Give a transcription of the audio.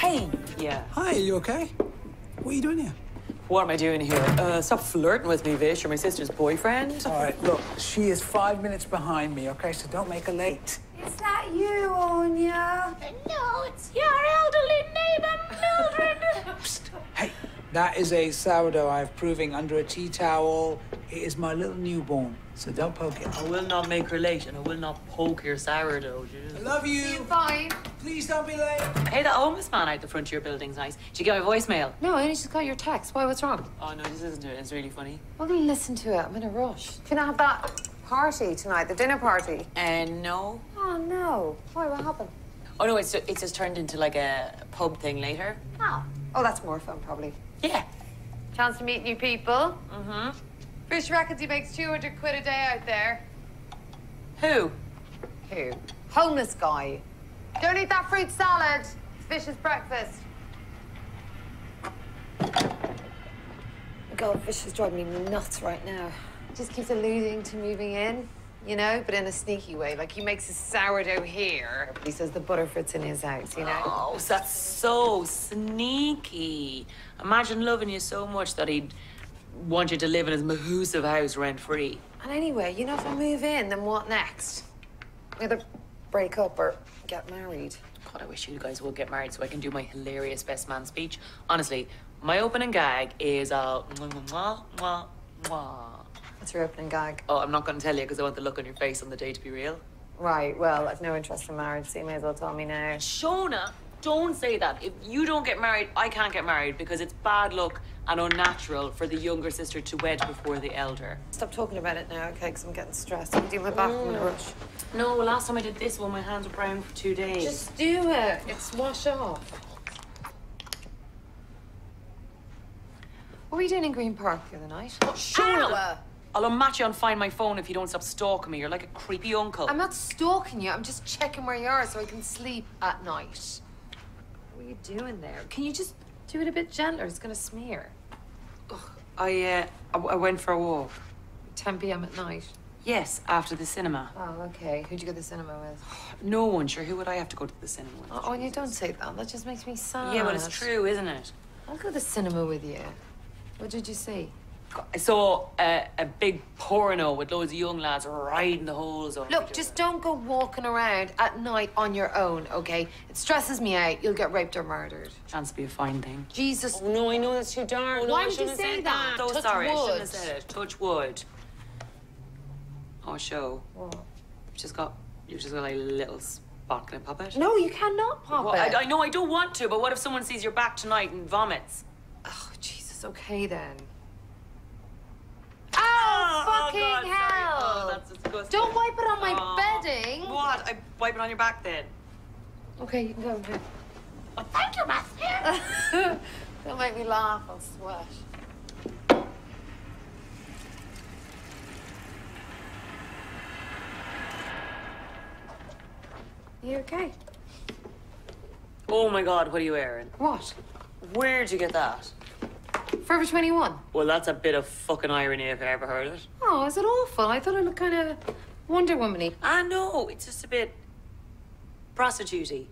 Hey! Yeah. Hi, are you okay? What are you doing here? What am I doing here? Uh, stop flirting with me, Vish. You're my sister's boyfriend. All right, look, she is five minutes behind me, okay? So don't make her late. Is that you, Aine? No, it's your elderly neighbor, Mildred. Hey, that is a sourdough I've proving under a tea towel. It is my little newborn, so don't poke it. I will not make her late, and I will not poke your sourdough. I love you. Fine. Please don't be late. Hey, that homeless man out the front of your building's nice. Did you get my voicemail? No, I only just got your text. Why, what's wrong? Oh no, this isn't it. It's really funny. I'm gonna listen to it. I'm in a rush. Can I have that party tonight, the dinner party? And no. Oh, no. Why, what happened? Oh no, it's it's just turned into like a pub thing later. Oh. Oh, that's more fun, probably. Yeah. Chance to meet new people. Mm-hmm. Vish reckons he makes 200 quid a day out there. Who? Who? Homeless guy. Don't eat that fruit salad. It's Vish's breakfast. God, Fish is driving me nuts right now. Just keeps alluding to moving in, you know, but in a sneaky way. Like he makes his sourdough here, but he says the Butterford's in his house, you know? Oh, that's so sneaky. Imagine loving you so much that he'd want you to live in his mahoosive house rent free. And anyway, you know, if I move in, then what next? Either break up or get married. God, I wish you guys would get married so I can do my hilarious best man speech. Honestly, my opening gag is uh, mwah, mwah, mwah. What's your opening gag? Oh, I'm not going to tell you because I want the look on your face on the day to be real. Right, well, I've no interest in marriage, so you may as well tell me now. Shona, don't say that. If you don't get married, I can't get married because it's bad luck and unnatural for the younger sister to wed before the elder. Stop talking about it now, okay, because I'm getting stressed. I'm doing my back, I'm in a rush. No, well, last time I did this one, my hands were brown for two days. Just do it. It's wash off. What were you doing in Green Park the other night? Oh, Shona! I'll unmatch you and find my phone if you don't stop stalking me. You're like a creepy uncle. I'm not stalking you. I'm just checking where you are so I can sleep at night. What are you doing there? Can you just do it a bit gentler? It's gonna smear. I, uh, I, I went for a walk. 10 p.m. at night. Yes, after the cinema. Oh, okay. Who'd you go to the cinema with? No one, sure. Who would I have to go to the cinema with? Oh, and you don't say that. That just makes me sad. Yeah, but it's true, isn't it? I'll go to the cinema with you. What did you see? I saw a, a big porno with loads of young lads riding the holes off. Look, just don't go walking around at night on your own, okay? It stresses me out. You'll get raped or murdered. Chance to be a fine thing. Jesus. Oh no, I know that's too dark. Why would you say that? So Touch sorry, I shouldn't have said it. Touch wood. Oh, show. What? You've just got, you've just got like a little spot. Can I pop it? No, you cannot pop Well, it. I, I know I don't want to, but what if someone sees your back tonight and vomits? Oh, Jesus. Okay, then. Oh, fucking God, sorry. Oh, hell. Oh, that's disgusting. Don't wipe it on my Oh. bedding. What? I wipe it on your back then. Okay, you can go. Okay. Oh, thank you, Matthew. Don't make me laugh. I'll sweat. You okay? Oh my God, what are you wearing? What? Where'd you get that? Forever 21. Well, that's a bit of fucking irony if I ever heard it. Oh, is it awful? I thought it looked kind of Wonder Woman-y. Ah, no, it's just a bit prostitute-y.